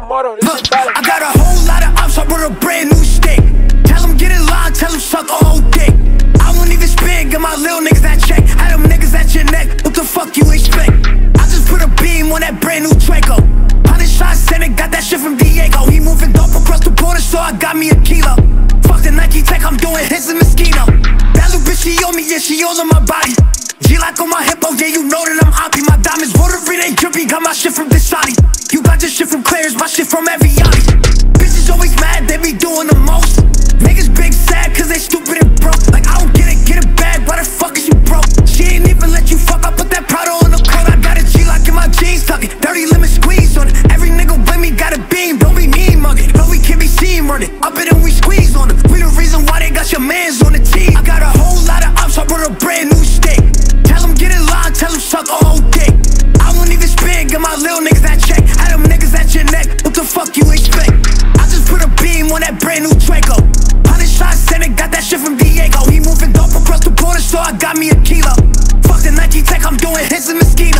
this Look, I got a whole lot of ops, I brought a brand new stick. Tell him get in line, tell him suck a whole dick. I won't even spin, got my little niggas that check. Had them niggas at your neck, what the fuck you expect? I just put a beam on that brand new Draco. Hundred shots in it, got that shit from Diego. He moving dope across the border, so I got me a kilo. Fuck the Nike tech, I'm doing hits in Moschino. That little bitch, she on me, yeah, she all on my body. Glock on my hip, oh yeah, you know that I'm oppy My diamonds watery, they drippy, got my shit from brand new Draco. Hundred shots and it got that shit from Diego. He moving dope across the border, so I got me a kilo. Fuck the Nike tech, I'm doing hits in Moschino.